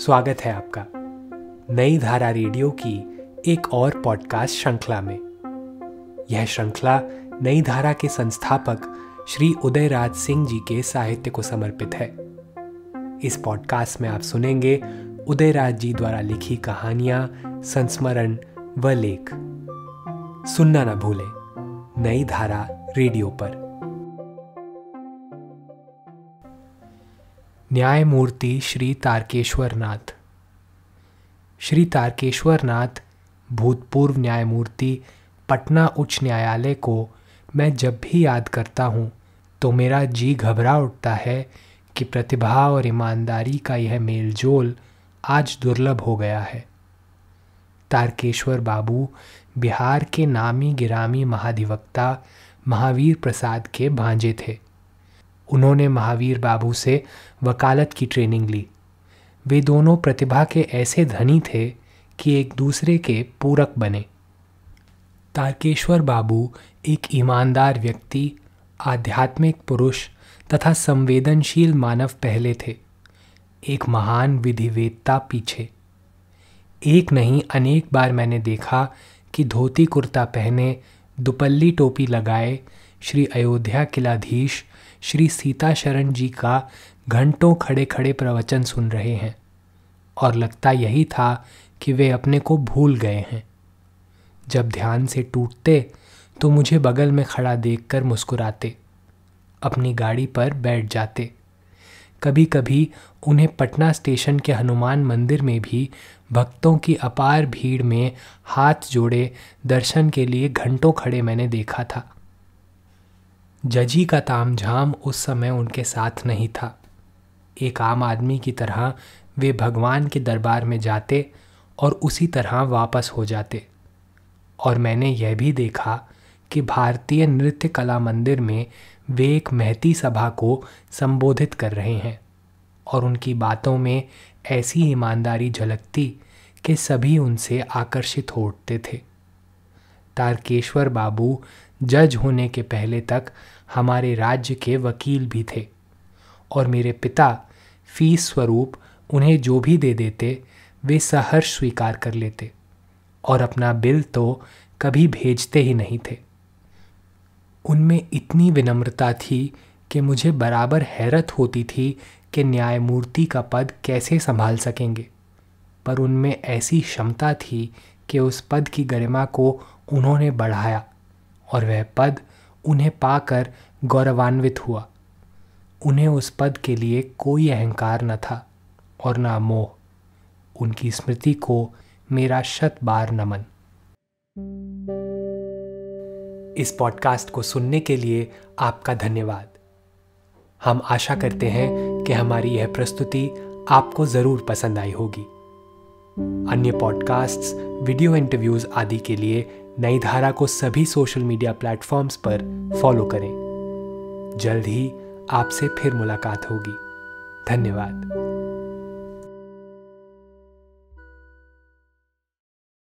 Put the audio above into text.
स्वागत है आपका नई धारा रेडियो की एक और पॉडकास्ट श्रृंखला में। यह श्रृंखला नई धारा के संस्थापक श्री उदयराज सिंह जी के साहित्य को समर्पित है। इस पॉडकास्ट में आप सुनेंगे उदयराज जी द्वारा लिखी कहानियाँ, संस्मरण व लेख। सुनना न भूलें नई धारा रेडियो पर। न्यायमूर्ति श्री तारकेश्वर नाथ श्री तारकेश्वर नाथ भूतपूर्व न्यायमूर्ति, पटना उच्च न्यायालय को मैं जब भी याद करता हूँ तो मेरा जी घबरा उठता है कि प्रतिभा और ईमानदारी का यह मेलजोल आज दुर्लभ हो गया है। तारकेश्वर बाबू, बिहार के नामी गिरामी महाधिवक्ता महावीर प्रसाद के भांजे थे। उन्होंने महावीर बाबू से वकालत की ट्रेनिंग ली। वे दोनों प्रतिभा के ऐसे धनी थे कि एक दूसरे के पूरक बने। तारकेश्वर बाबू एक ईमानदार व्यक्ति, आध्यात्मिक पुरुष तथा संवेदनशील मानव पहले थे। एक महान विधिवेदता पीछे। एक नहीं, अनेक बार मैंने देखा कि धोती कुर्ता पहने, दुपल्ली टोपी लगाए, श्री अयोध्या किलाधीश श्री सीता शरण जी का घंटों खड़े खड़े प्रवचन सुन रहे हैं और लगता यही था कि वे अपने को भूल गए हैं। जब ध्यान से टूटते तो मुझे बगल में खड़ा देखकर मुस्कुराते, अपनी गाड़ी पर बैठ जाते। कभी कभी उन्हें पटना स्टेशन के हनुमान मंदिर में भी भक्तों की अपार भीड़ में हाथ जोड़े दर्शन के लिए घंटों खड़े मैंने देखा था। जजी का तामझाम उस समय उनके साथ नहीं था। एक आम आदमी की तरह वे भगवान के दरबार में जाते और उसी तरह वापस हो जाते। और मैंने यह भी देखा कि भारतीय नृत्य कला मंदिर में वे एक महती सभा को संबोधित कर रहे हैं और उनकी बातों में ऐसी ईमानदारी झलकती कि सभी उनसे आकर्षित हो उठते थे। तारकेश्वर बाबू जज होने के पहले तक हमारे राज्य के वकील भी थे और मेरे पिता फ़ीस स्वरूप उन्हें जो भी दे देते, वे सहर्ष स्वीकार कर लेते और अपना बिल तो कभी भेजते ही नहीं थे। उनमें इतनी विनम्रता थी कि मुझे बराबर हैरत होती थी कि न्यायमूर्ति का पद कैसे संभाल सकेंगे, पर उनमें ऐसी क्षमता थी कि उस पद की गरिमा को उन्होंने बढ़ाया और वह पद उन्हें पाकर गौरवान्वित हुआ। उन्हें उस पद के लिए कोई अहंकार न था और ना मोह। उनकी स्मृति को मेरा शत बार नमन। इस पॉडकास्ट को सुनने के लिए आपका धन्यवाद। हम आशा करते हैं कि हमारी यह प्रस्तुति आपको ज़रूर पसंद आई होगी। अन्य पॉडकास्ट वीडियो इंटरव्यूज़ आदि के लिए नई धारा को सभी सोशल मीडिया प्लेटफॉर्म्स पर फॉलो करें। जल्द ही आपसे फिर मुलाकात होगी। धन्यवाद।